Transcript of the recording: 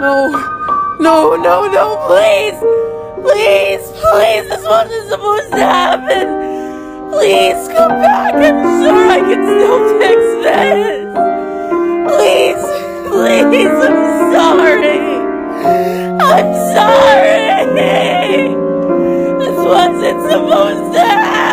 No. No, no, no, please. Please, please, this wasn't supposed to happen. Please come back. I'm sure I can still fix this. Please, please, I'm sorry. I'm sorry. This wasn't supposed to happen.